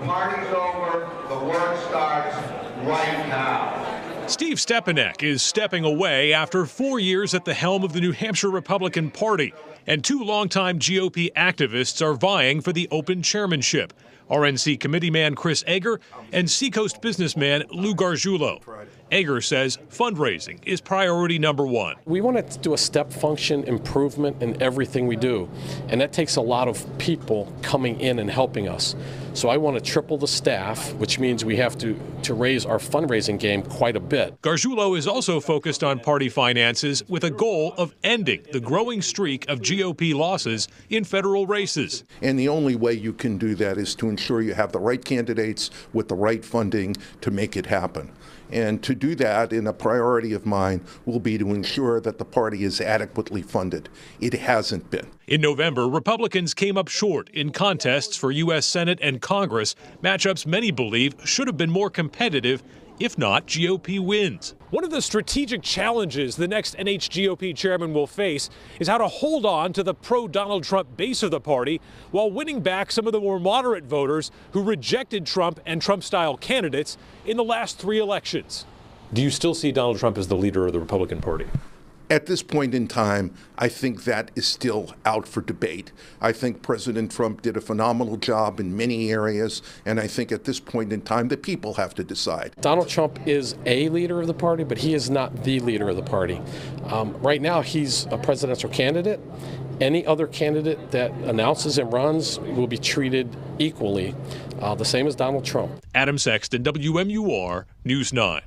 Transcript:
The party's over. The work starts right now. Steve Stepanek is stepping away after four years at the helm of the New Hampshire Republican Party, and two longtime GOP activists are vying for the open chairmanship. RNC committeeman Chris Ager and Seacoast businessman Lou Gargiulo. Ager says fundraising is priority number one. We want to do a step function improvement in everything we do, and that takes a lot of people coming in and helping us. So I want to triple the staff, which means we have to, to raise our fundraising game quite a bit. Gargiulo is also focused on party finances with a goal of ending the growing streak of GOP losses in federal races. And the only way you can do that is to ensure you have the right candidates with the right funding to make it happen. And to do that, in a priority of mine, will be to ensure that the party is adequately funded. It hasn't been. In November, Republicans came up short in contests for U.S. Senate and Congress, matchups many believe should have been more competitive if not, GOP wins. One of the strategic challenges the next NHGOP chairman will face is how to hold on to the pro Donald Trump base of the party while winning back some of the more moderate voters who rejected Trump and Trump style candidates in the last three elections. Do you still see Donald Trump as the leader of the Republican Party? At this point in time, I think that is still out for debate. I think President Trump did a phenomenal job in many areas, and I think at this point in time, the people have to decide. Donald Trump is a leader of the party, but he is not the leader of the party. Um, right now, he's a presidential candidate. Any other candidate that announces and runs will be treated equally, uh, the same as Donald Trump. Adam Sexton, WMUR News 9.